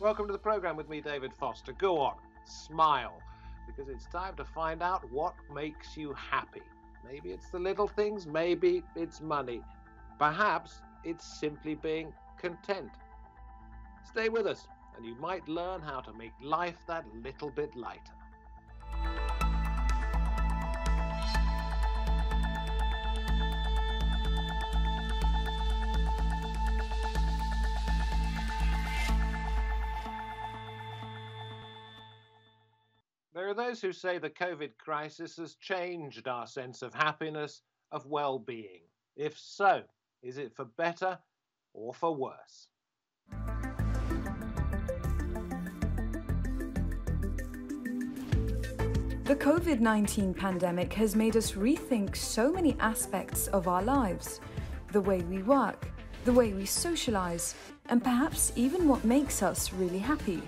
Welcome to the program with me, David Foster. Go on, smile, because it's time to find out what makes you happy. Maybe it's the little things, maybe it's money. Perhaps it's simply being content. Stay with us, and you might learn how to make life that little bit lighter. Those who say the COVID crisis has changed our sense of happiness, of well being. If so, is it for better or for worse? The COVID 19 pandemic has made us rethink so many aspects of our lives the way we work, the way we socialise, and perhaps even what makes us really happy.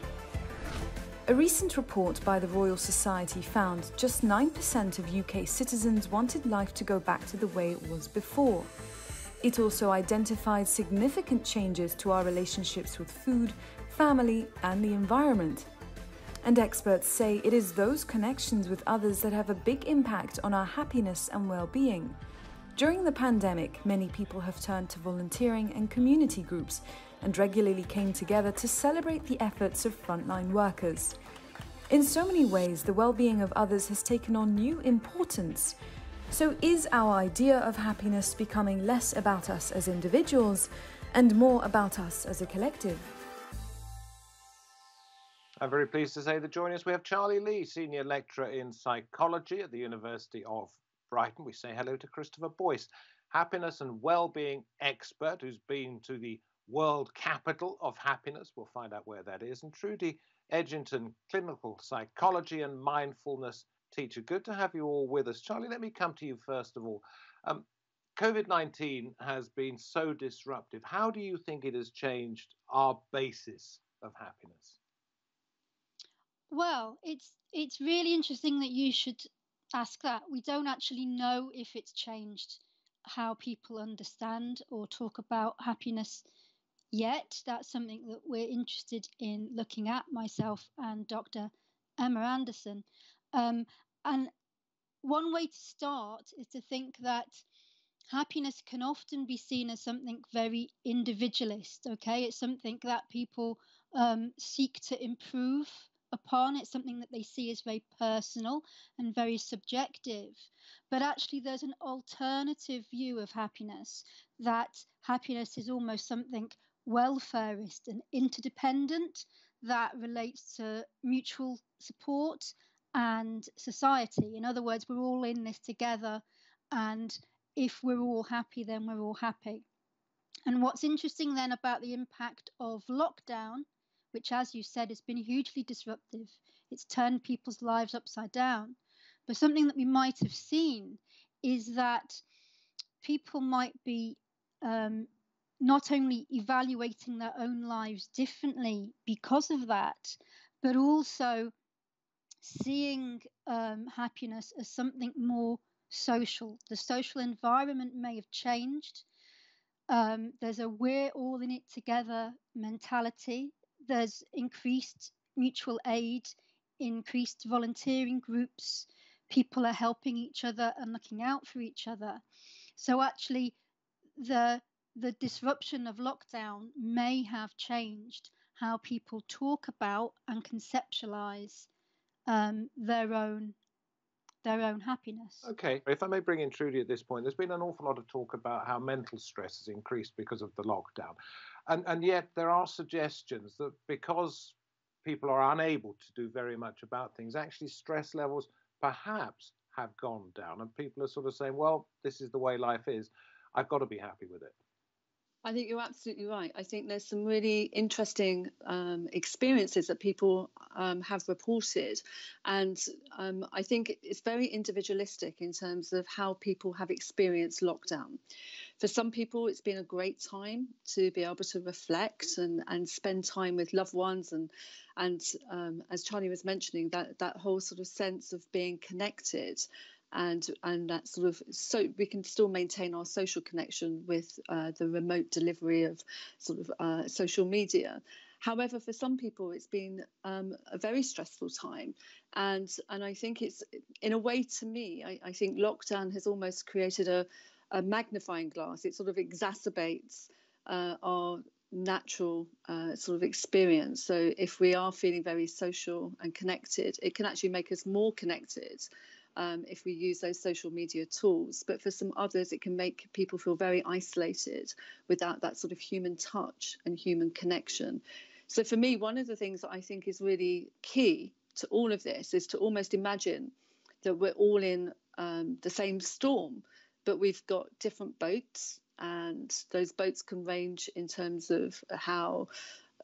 A recent report by the Royal Society found just 9% of UK citizens wanted life to go back to the way it was before. It also identified significant changes to our relationships with food, family, and the environment. And experts say it is those connections with others that have a big impact on our happiness and well being. During the pandemic, many people have turned to volunteering and community groups and regularly came together to celebrate the efforts of frontline workers. In so many ways, the well being of others has taken on new importance. So, is our idea of happiness becoming less about us as individuals and more about us as a collective? I'm very pleased to say that joining us we have Charlie Lea, Senior Lecturer in Psychology at the University of Brighton. We say hello to Christopher Boyce, happiness and well-being expert who's been to the world capital of happiness. We'll find out where that is. And Trudi Edginton, clinical psychology and mindfulness teacher. Good to have you all with us. Charlie, let me come to you first of all. Um, COVID 19 has been so disruptive. How do you think it has changed our basis of happiness? Well, it's it's really interesting that you should ask that. We don't actually know if it's changed how people understand or talk about happiness yet. That's something that we're interested in looking at, myself and Dr. Emma Anderson. Um, and one way to start is to think that happiness can often be seen as something very individualist, okay? It's something that people um, seek to improve upon. It's something that they see as very personal and very subjective. But actually, there's an alternative view of happiness that happiness is almost something welfareist and interdependent that relates to mutual support and society. In other words, we're all in this together, and if we're all happy, then we're all happy. And what's interesting then about the impact of lockdown which, as you said, has been hugely disruptive. It's turned people's lives upside down. But something that we might have seen is that people might be um, not only evaluating their own lives differently because of that, but also seeing um, happiness as something more social. The social environment may have changed. Um, there's a we're all in it together mentality there's increased mutual aid, increased volunteering groups, people are helping each other and looking out for each other. So actually the the disruption of lockdown may have changed how people talk about and conceptualize um, their own their own happiness. Okay, if I may bring in Trudi at this point, there's been an awful lot of talk about how mental stress has increased because of the lockdown. And, and yet there are suggestions that because people are unable to do very much about things, actually stress levels perhaps have gone down. And people are sort of saying, well, this is the way life is. I've got to be happy with it. I think you're absolutely right. I think there's some really interesting um, experiences that people um, have reported. And um, I think it's very individualistic in terms of how people have experienced lockdown. For some people, it's been a great time to be able to reflect and, and spend time with loved ones. And, and um, as Charlie was mentioning, that, that whole sort of sense of being connected and and that sort of so we can still maintain our social connection with uh, the remote delivery of sort of uh, social media. However, for some people, it's been um, a very stressful time, and and I think it's in a way to me, I, I think lockdown has almost created a, a magnifying glass. It sort of exacerbates uh, our natural uh, sort of experience. So if we are feeling very social and connected, it can actually make us more connected um, if we use those social media tools. But for some others, it can make people feel very isolated without that sort of human touch and human connection. So for me, one of the things that I think is really key to all of this is to almost imagine that we're all in um, the same storm, but we've got different boats, and those boats can range in terms of how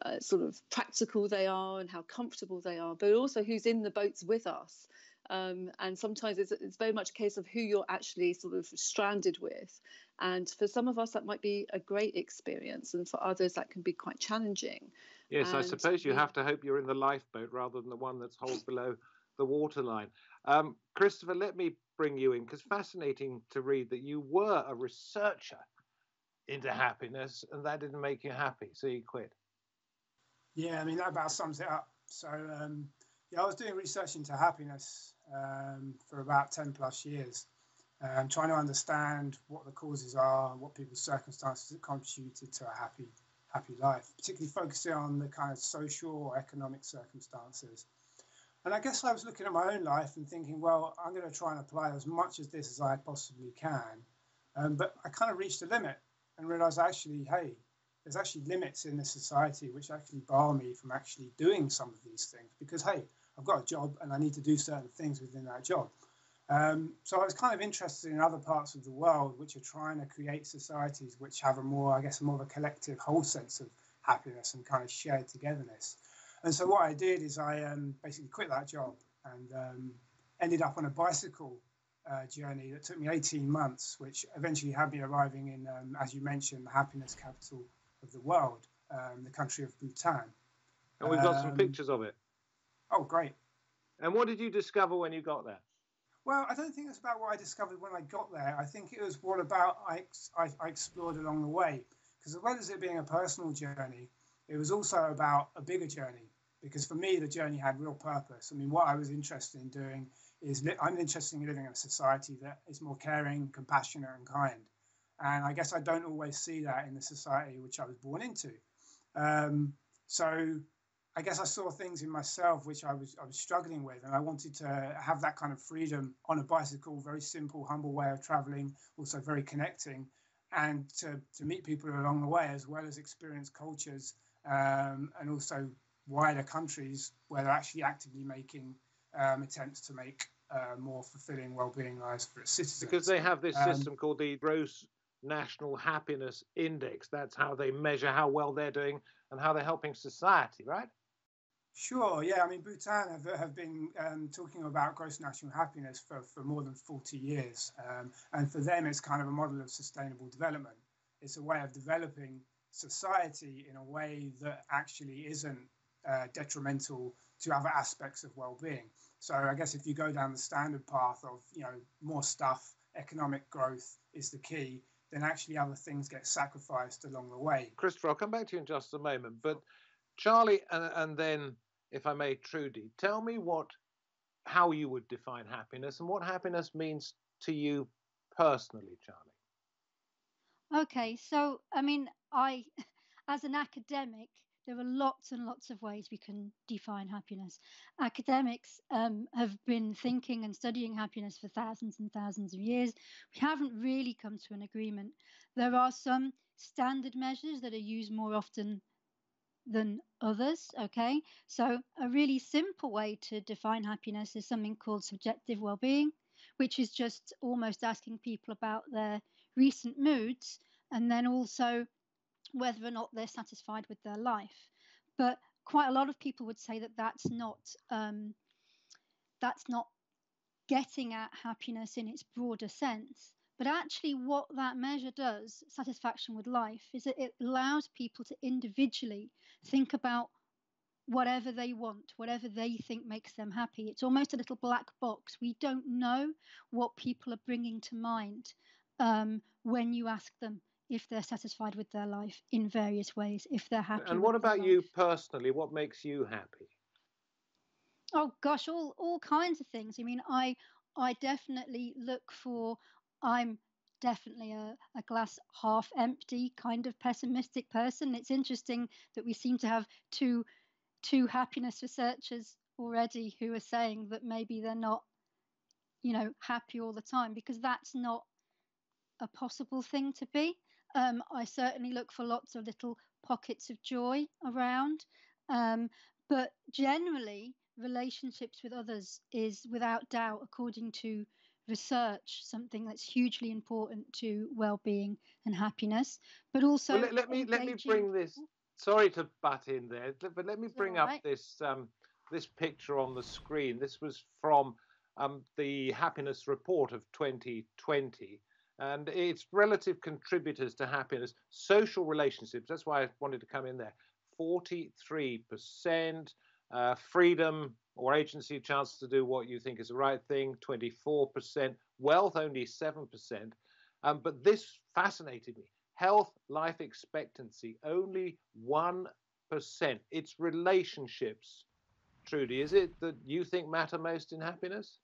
uh, sort of practical they are and how comfortable they are, but also who's in the boats with us. Um, and sometimes it's, it's very much a case of who you're actually sort of stranded with. And for some of us, that might be a great experience, and for others, that can be quite challenging. Yes, and I suppose you have to hope you're in the lifeboat rather than the one that's holed below the waterline. Um, Christopher, let me bring you in because fascinating to read that you were a researcher into happiness and that didn't make you happy, so you quit. Yeah, I mean, that about sums it up. So, um, yeah, I was doing research into happiness um, for about 10 plus years, um, trying to understand what the causes are, what people's circumstances that contributed to a happy, happy life, particularly focusing on the kind of social or economic circumstances. And I guess I was looking at my own life and thinking, well, I'm going to try and apply as much of this as I possibly can. Um, but I kind of reached a limit and realized actually, hey, there's actually limits in the society which actually bar me from actually doing some of these things because, hey, I've got a job and I need to do certain things within that job. Um, so I was kind of interested in other parts of the world which are trying to create societies which have a more, I guess, more of a collective whole sense of happiness and kind of shared togetherness. And so what I did is I um, basically quit that job and um, ended up on a bicycle uh, journey that took me 18 months, which eventually had me arriving in, um, as you mentioned, the happiness capital of the world, um, the country of Bhutan. And we've got some um, pictures of it. Oh, great. And what did you discover when you got there? Well, I don't think it's about what I discovered when I got there. I think it was what about I, I, I explored along the way. Because as well as it being a personal journey, it was also about a bigger journey. Because for me, the journey had real purpose. I mean, what I was interested in doing is li- I'm interested in living in a society that is more caring, compassionate, and kind. And I guess I don't always see that in the society which I was born into. Um, so I guess I saw things in myself which I was I was struggling with, and I wanted to have that kind of freedom on a bicycle, very simple, humble way of traveling, also very connecting, and to to meet people along the way as well as experience cultures um, and also wider countries where they're actually actively making um, attempts to make uh, more fulfilling well-being lives for its citizens. Because they have this um, system called the gross national happiness index. That's how they measure how well they're doing and how they're helping society, right? Sure, yeah. I mean, Bhutan have, have been um, talking about gross national happiness for, for more than 40 years. Um, and for them, it's kind of a model of sustainable development. It's a way of developing society in a way that actually isn't uh, detrimental to other aspects of well-being. So I guess if you go down the standard path of you know more stuff, economic growth is the key, then actually other things get sacrificed along the way. Christopher, I'll come back to you in just a moment, but Charlie and, and then if I may, Trudi, tell me what, how you would define happiness and what happiness means to you personally, Charlie. Okay, so I mean, I, as an academic, there are lots and lots of ways we can define happiness. Academics um, have been thinking and studying happiness for thousands and thousands of years. We haven't really come to an agreement. There are some standard measures that are used more often than others. Okay, so a really simple way to define happiness is something called subjective well being, which is just almost asking people about their recent moods and then also whether or not they're satisfied with their life. But quite a lot of people would say that that's not um, that's not getting at happiness in its broader sense. But actually, what that measure does, satisfaction with life, is that it allows people to individually think about whatever they want, whatever they think makes them happy. It's almost a little black box. We don't know what people are bringing to mind um, when you ask them if they're satisfied with their life in various ways, if they're happy. And what about you personally? What makes you happy? Oh gosh, all all kinds of things. I mean, I I definitely look for. I'm definitely a, a glass half empty kind of pessimistic person. It's interesting that we seem to have two two happiness researchers already who are saying that maybe they're not, you know, happy all the time because that's not a possible thing to be. Um, I certainly look for lots of little pockets of joy around, um, but generally, relationships with others is without doubt, according to research, something that's hugely important to well-being and happiness. But also, well, let, let, me let me bring this. Sorry to butt in there, but let me bring up this um, this picture on the screen. This was from um, the Happiness Report of 2020 and it's relative contributors to happiness. Social relationships, that's why I wanted to come in there. 43%, uh, freedom or agency, chance to do what you think is the right thing, 24%, wealth, only 7%. Um, but this fascinated me. Health, life expectancy, only 1%. It's relationships, Trudi. Is it that you think matter most in happiness?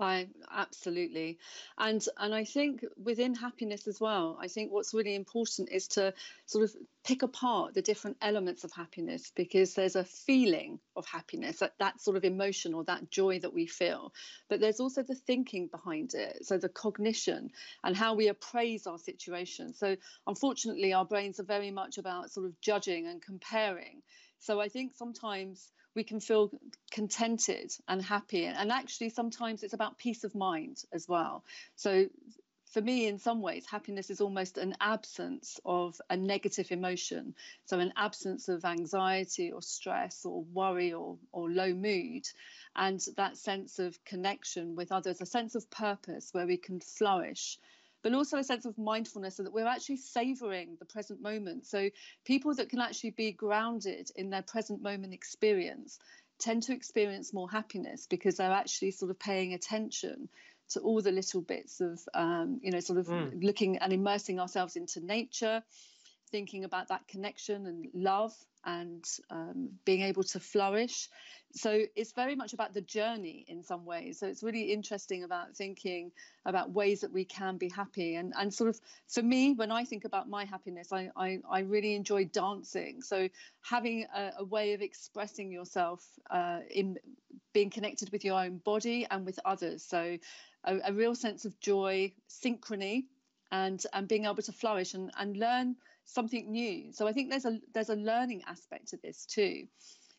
I absolutely, and and I think within happiness as well. I think what's really important is to sort of pick apart the different elements of happiness because there's a feeling of happiness, that, that sort of emotion or that joy that we feel, but there's also the thinking behind it. So the cognition and how we appraise our situation. So unfortunately, our brains are very much about sort of judging and comparing. So I think sometimes we can feel contented and happy. And actually, sometimes it's about peace of mind as well. So, for me, in some ways, happiness is almost an absence of a negative emotion. So, an absence of anxiety or stress or worry or, or low mood. And that sense of connection with others, a sense of purpose where we can flourish but also a sense of mindfulness so that we're actually savoring the present moment. So people that can actually be grounded in their present moment experience tend to experience more happiness because they're actually sort of paying attention to all the little bits of um, you know sort of mm. looking and immersing ourselves into nature thinking about that connection and love and um, being able to flourish. So it's very much about the journey in some ways. So it's really interesting about thinking about ways that we can be happy. And and sort of for me, when I think about my happiness, I I, I really enjoy dancing. So having a, a way of expressing yourself uh, in being connected with your own body and with others. So a, a real sense of joy, synchrony, and and being able to flourish and and learn something new. So I think there's a there's a learning aspect to this too.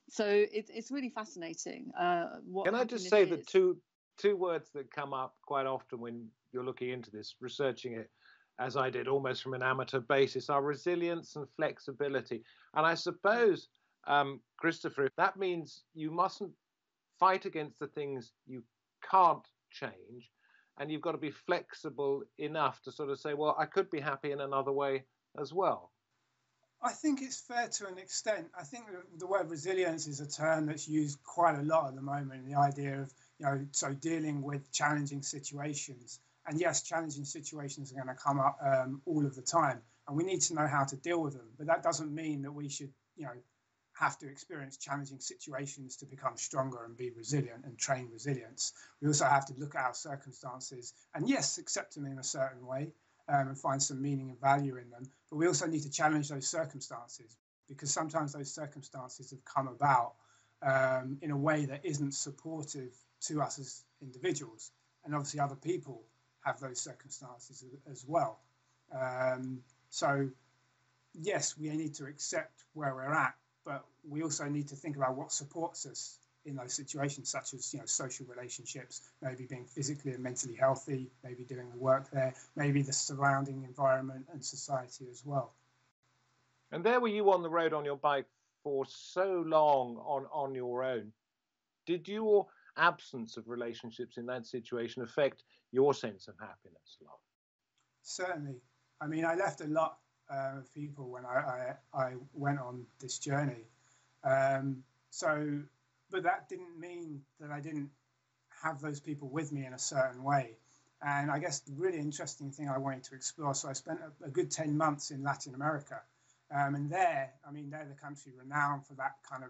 So it, it's really fascinating. Uh, Can I just say is. the two two words that come up quite often when you're looking into this, researching it, as I did almost from an amateur basis, are resilience and flexibility. And I suppose, um, Christopher, that means you mustn't fight against the things you can't change. And you've got to be flexible enough to sort of say, well, I could be happy in another way as well? I think it's fair to an extent. I think the word resilience is a term that's used quite a lot at the moment. The idea of, you know, so dealing with challenging situations. And yes, challenging situations are going to come up um, all of the time. And we need to know how to deal with them. But that doesn't mean that we should, you know, have to experience challenging situations to become stronger and be resilient and train resilience. We also have to look at our circumstances and, yes, accept them in a certain way um, and find some meaning and value in them. But we also need to challenge those circumstances because sometimes those circumstances have come about um, in a way that isn't supportive to us as individuals. And obviously, other people have those circumstances as well. Um, so, yes, we need to accept where we're at, but we also need to think about what supports us in those situations, such as you know social relationships, maybe being physically and mentally healthy, maybe doing the work there, maybe the surrounding environment and society as well. And there were you on the road on your bike for so long on on your own. Did your absence of relationships in that situation affect your sense of happiness a lot? Certainly. I mean, I left a lot uh, of people when I, I, I went on this journey. Um, so but that didn't mean that I didn't have those people with me in a certain way. And I guess the really interesting thing I wanted to explore. So I spent a, a good 10 months in Latin America. Um, and there, I mean, they're the country renowned for that kind of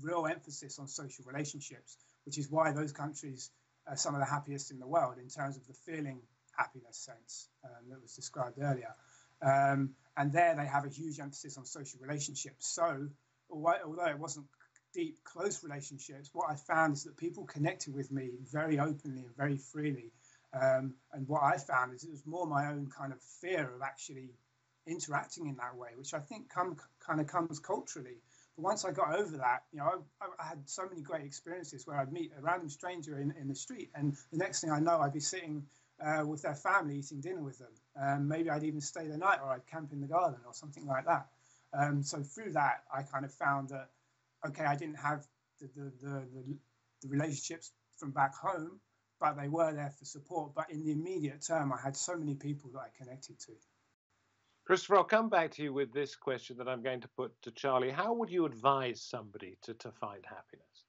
real emphasis on social relationships, which is why those countries are some of the happiest in the world in terms of the feeling happiness sense um, that was described earlier. Um, and there they have a huge emphasis on social relationships. So, although it wasn't deep, close relationships, what I found is that people connected with me very openly and very freely. Um, and what I found is it was more my own kind of fear of actually interacting in that way, which I think come kind of comes culturally. But once I got over that, you know, I, I, had so many great experiences where I'd meet a random stranger in, in the street, and the next thing I know, I'd be sitting uh, with their family eating dinner with them. Um, maybe I'd even stay the night, or I'd camp in the garden, or something like that. Um, so through that, I kind of found that okay, I didn't have the the, the, the, the relationships from back home, but they were there for support. But in the immediate term, I had so many people that I connected to. Christopher, I'll come back to you with this question that I'm going to put to Charlie. How would you advise somebody to, to find happiness?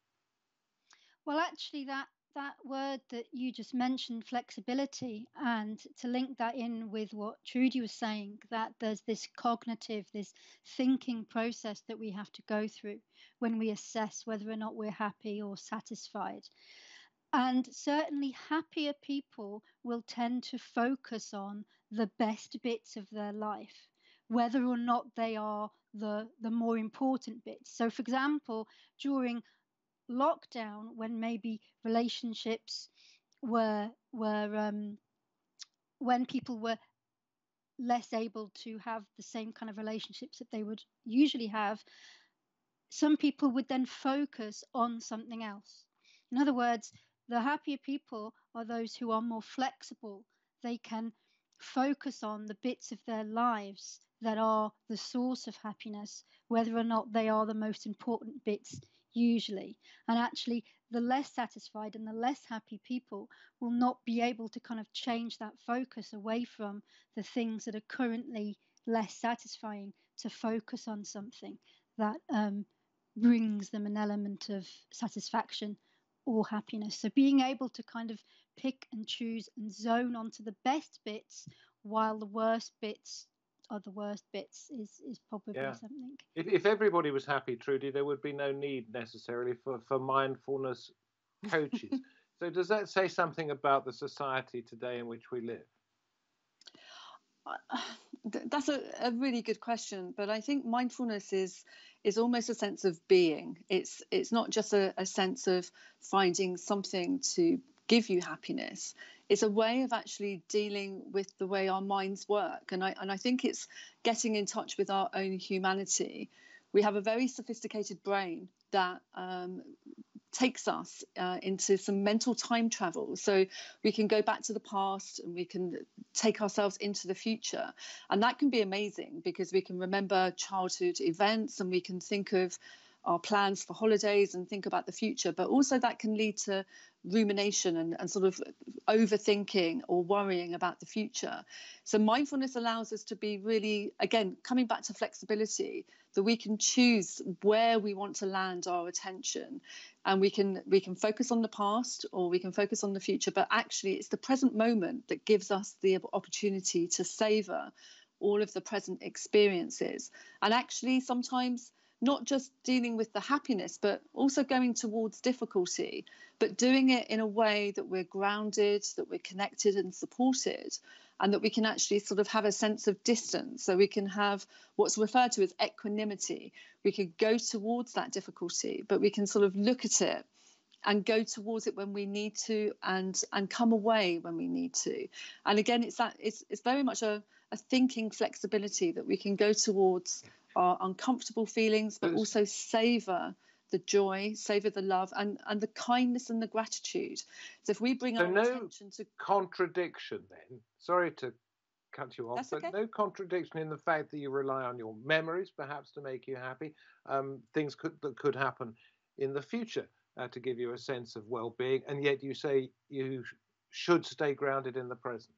Well, actually, that that word that you just mentioned, flexibility, and to link that in with what Trudi was saying, that there's this cognitive, this thinking process that we have to go through when we assess whether or not we're happy or satisfied. And certainly, happier people will tend to focus on the best bits of their life, whether or not they are the, the more important bits. So, for example, during lockdown, when maybe relationships were were um, when people were less able to have the same kind of relationships that they would usually have, some people would then focus on something else. In other words, the happier people are those who are more flexible. They can focus on the bits of their lives that are the source of happiness, whether or not they are the most important bits, usually. And actually, the less satisfied and the less happy people will not be able to kind of change that focus away from the things that are currently less satisfying to focus on something that um, brings them an element of satisfaction or happiness. So being able to kind of pick and choose and zone onto the best bits while the worst bits are the worst bits is is probably yeah. something. If, if everybody was happy, Trudi, there would be no need necessarily for, for mindfulness coaches. so does that say something about the society today in which we live? Uh, that's a, a really good question, but I think mindfulness is is almost a sense of being. It's it's not just a, a sense of finding something to give you happiness. It's a way of actually dealing with the way our minds work, and I and I think it's getting in touch with our own humanity. We have a very sophisticated brain that um, takes us uh, into some mental time travel. So we can go back to the past and we can take ourselves into the future. And that can be amazing because we can remember childhood events and we can think of our plans for holidays and think about the future. But also that can lead to rumination and, and sort of overthinking or worrying about the future. So mindfulness allows us to be really, again, coming back to flexibility, that we can choose where we want to land our attention and we can we can focus on the past or we can focus on the future but actually it's the present moment that gives us the opportunity to savor all of the present experiences and actually sometimes not just dealing with the happiness, but also going towards difficulty, but doing it in a way that we're grounded, that we're connected and supported, and that we can actually sort of have a sense of distance. So we can have what's referred to as equanimity. We can go towards that difficulty, but we can sort of look at it and go towards it when we need to and and come away when we need to and again it's that it's it's very much a, a thinking flexibility that we can go towards our uncomfortable feelings, but also savor the joy, savor the love, and and the kindness and the gratitude. So if we bring so our no attention to contradiction, then sorry to cut you off, That's but okay. no contradiction in the fact that you rely on your memories, perhaps, to make you happy. Um, things could that could happen in the future uh, to give you a sense of well-being, and yet you say you should stay grounded in the present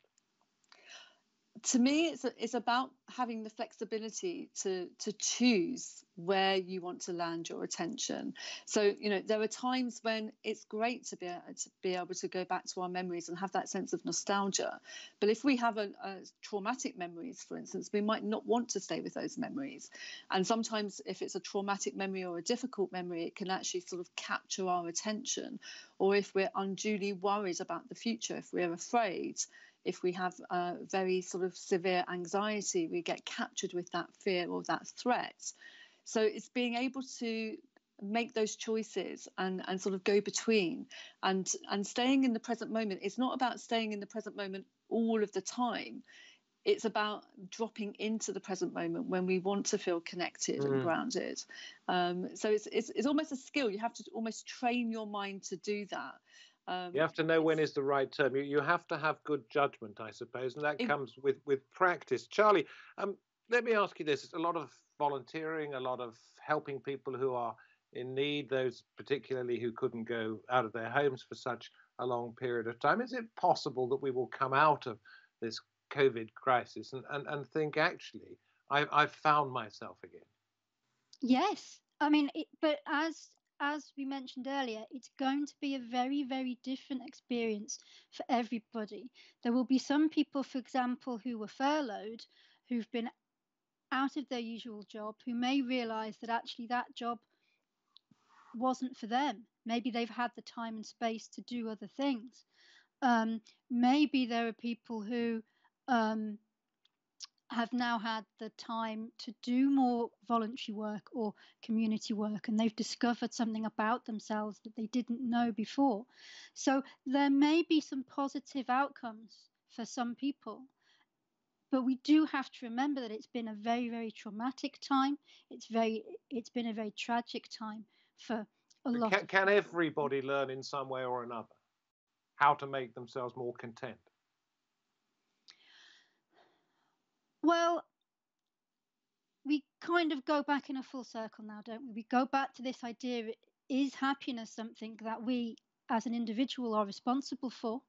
to me it's it's about having the flexibility to to choose where you want to land your attention. So you know there are times when it's great to be able to be able to go back to our memories and have that sense of nostalgia. But if we have a, a traumatic memories for instance we might not want to stay with those memories. And sometimes if it's a traumatic memory or a difficult memory it can actually sort of capture our attention. Or if we're unduly worried about the future if we're afraid if we have a very sort of severe anxiety, we get captured with that fear or that threat. So it's being able to make those choices and and sort of go between. And and staying in the present moment it's not about staying in the present moment all of the time. It's about dropping into the present moment when we want to feel connected mm. and grounded. Um, so it's, it's it's almost a skill. You have to almost train your mind to do that um, you have to know when is the right term. You, you have to have good judgment, I suppose, and that it, comes with, with practice. Charlie, um, let me ask you this: a lot of volunteering, a lot of helping people who are in need, those particularly who couldn't go out of their homes for such a long period of time. Is it possible that we will come out of this COVID crisis and, and, and think, actually, I, I've found myself again? Yes. I mean, it, but as as we mentioned earlier, it's going to be a very, very different experience for everybody. There will be some people, for example, who were furloughed, who've been out of their usual job, who may realize that actually that job wasn't for them. Maybe they've had the time and space to do other things. Um, maybe there are people who um, have now had the time to do more voluntary work or community work and they've discovered something about themselves that they didn't know before. So there may be some positive outcomes for some people. But we do have to remember that it's been a very, very traumatic time. It's very, it's been a very tragic time for a lot. Can, can everybody learn in some way or another how to make themselves more content? Well, we kind of go back in a full circle now, don't we? We go back to this idea is happiness something that we as an individual are responsible for?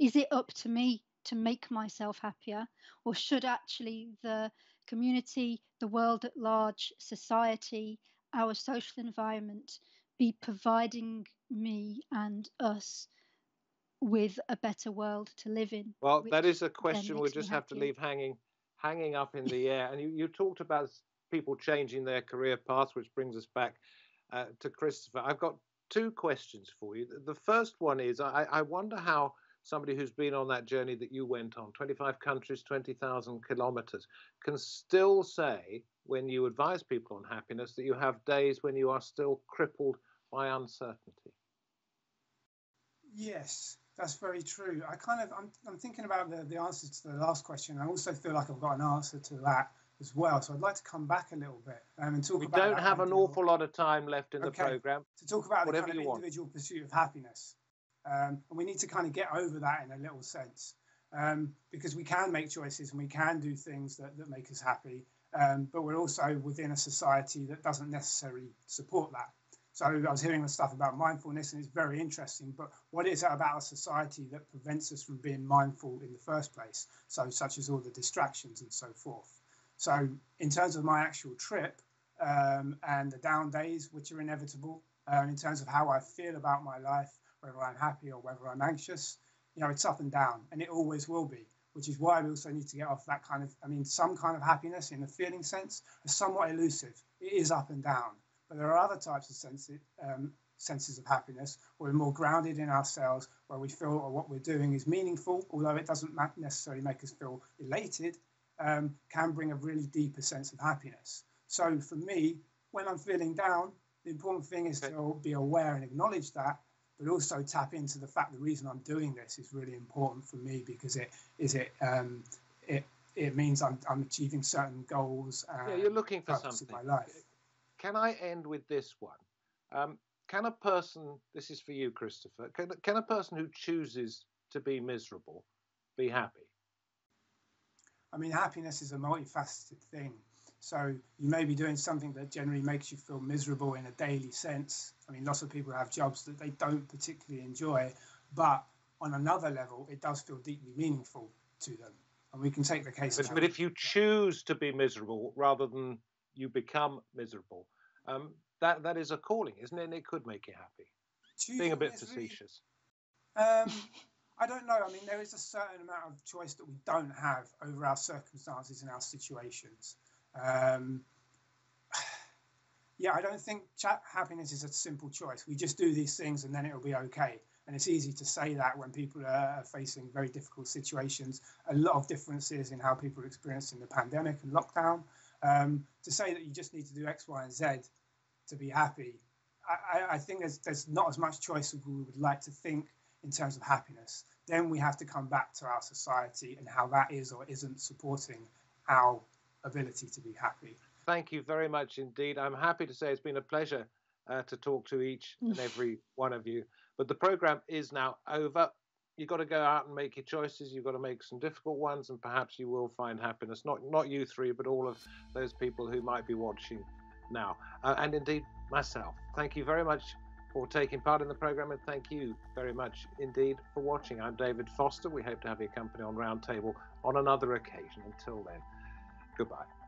Is it up to me to make myself happier? Or should actually the community, the world at large, society, our social environment be providing me and us with a better world to live in? Well, that is a question we'll just have to leave hanging hanging up in the air. And you, you talked about people changing their career paths, which brings us back uh, to Christopher. I've got two questions for you. The first one is I, I wonder how somebody who's been on that journey that you went on 25 countries, 20,000 kilometers can still say, when you advise people on happiness, that you have days when you are still crippled by uncertainty. Yes, that's very true. I kind of I'm, I'm thinking about the, the answer to the last question. I also feel like I've got an answer to that as well. So I'd like to come back a little bit um, and talk we about. We don't have an awful lot of time left in okay. the program. To talk about the kind of individual want. pursuit of happiness, um, and we need to kind of get over that in a little sense, um, because we can make choices and we can do things that, that make us happy, um, but we're also within a society that doesn't necessarily support that. So I was hearing the stuff about mindfulness, and it's very interesting. But what is it about a society that prevents us from being mindful in the first place? So, such as all the distractions and so forth. So, in terms of my actual trip um, and the down days, which are inevitable, uh, in terms of how I feel about my life, whether I'm happy or whether I'm anxious, you know, it's up and down, and it always will be. Which is why we also need to get off that kind of, I mean, some kind of happiness in the feeling sense is somewhat elusive. It is up and down but there are other types of senses, um, senses of happiness where we're more grounded in ourselves, where we feel what we're doing is meaningful, although it doesn't necessarily make us feel elated, um, can bring a really deeper sense of happiness. So for me, when I'm feeling down, the important thing is to be aware and acknowledge that, but also tap into the fact the reason I'm doing this is really important for me because it is it um, it it means I'm, I'm achieving certain goals. yeah, you're looking for something. In my life can I end with this one? Um, can a person, this is for you, Christopher, can, can a person who chooses to be miserable be happy? I mean, happiness is a multifaceted thing. So you may be doing something that generally makes you feel miserable in a daily sense. I mean, lots of people have jobs that they don't particularly enjoy, but on another level, it does feel deeply meaningful to them. and we can take the case. But, but if you choose to be miserable rather than you become miserable, um, that that is a calling, isn't it? And it could make you happy. Being a bit facetious. Um, I don't know. I mean, there is a certain amount of choice that we don't have over our circumstances and our situations. Um, yeah, I don't think happiness is a simple choice. We just do these things and then it'll be okay. And it's easy to say that when people are facing very difficult situations, a lot of differences in how people are experiencing the pandemic and lockdown. Um, to say that you just need to do X, Y, and Z to be happy, I, I think there's, there's not as much choice as we would like to think in terms of happiness. Then we have to come back to our society and how that is or isn't supporting our ability to be happy. Thank you very much indeed. I'm happy to say it's been a pleasure uh, to talk to each and every one of you. But the program is now over. You've got to go out and make your choices. You've got to make some difficult ones, and perhaps you will find happiness. Not not you three, but all of those people who might be watching now, uh, and indeed myself. Thank you very much for taking part in the program, and thank you very much indeed for watching. I'm David Foster. We hope to have your company on Roundtable on another occasion. Until then, goodbye.